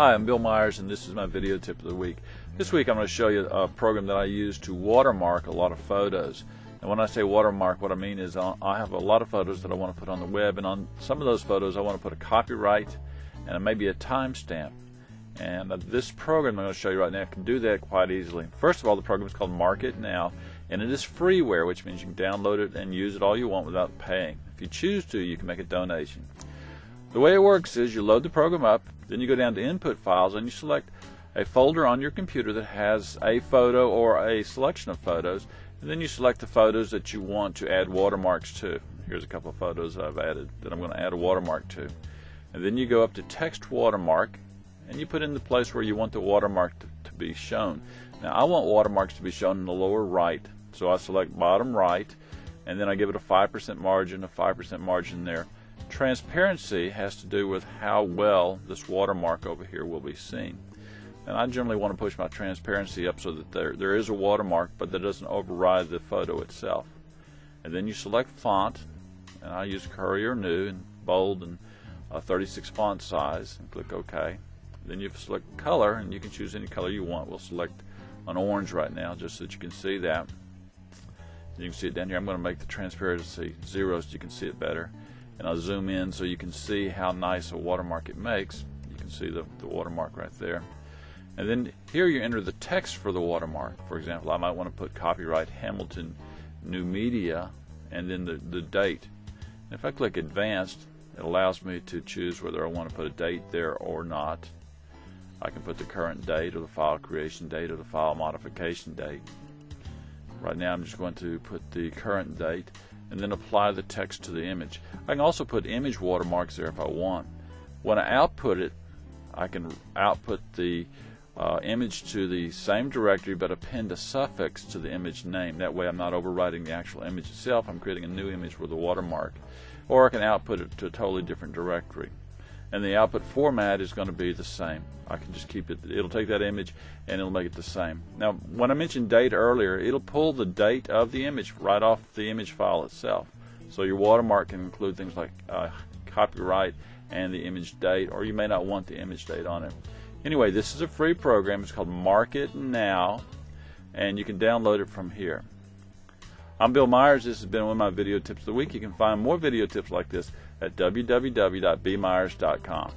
Hi, I'm Bill Myers and this is my video tip of the week. This week I'm going to show you a program that I use to watermark a lot of photos. And when I say watermark, what I mean is I have a lot of photos that I want to put on the web and on some of those photos I want to put a copyright and maybe a timestamp. And uh, this program I'm going to show you right now can do that quite easily. First of all, the program is called Mark It Now, and it is freeware, which means you can download it and use it all you want without paying. If you choose to, you can make a donation. The way it works is you load the program up, then you go down to input files and you select a folder on your computer that has a photo or a selection of photos, and then you select the photos that you want to add watermarks to. Here's a couple of photos I've added that I'm going to add a watermark to. And then you go up to text watermark and you put in the place where you want the watermark to, to be shown. Now I want watermarks to be shown in the lower right, so I select bottom right and then I give it a 5% margin, a 5% margin there. Transparency has to do with how well this watermark over here will be seen. And I generally want to push my transparency up so that there, there is a watermark, but that doesn't override the photo itself. And then you select font, and I use Courier New and bold and 36 font size, and click OK. Then you select color, and you can choose any color you want. We'll select an orange right now, just so that you can see that. You can see it down here. I'm going to make the transparency zero so you can see it better and I'll zoom in so you can see how nice a watermark it makes. You can see the, the watermark right there. And then here you enter the text for the watermark. For example, I might want to put copyright Hamilton New Media and then the, the date. And if I click advanced, it allows me to choose whether I want to put a date there or not. I can put the current date or the file creation date or the file modification date. Right now I'm just going to put the current date and then apply the text to the image. I can also put image watermarks there if I want. When I output it, I can output the uh, image to the same directory but append a suffix to the image name. That way I'm not overwriting the actual image itself. I'm creating a new image with a watermark. Or I can output it to a totally different directory and the output format is going to be the same. I can just keep it, it'll take that image and it'll make it the same. Now, when I mentioned date earlier, it'll pull the date of the image right off the image file itself. So your watermark can include things like uh, copyright and the image date, or you may not want the image date on it. Anyway, this is a free program. It's called Mark It Now, and you can download it from here. I'm Bill Myers. This has been one of my video tips of the week. You can find more video tips like this at www.bmyers.com.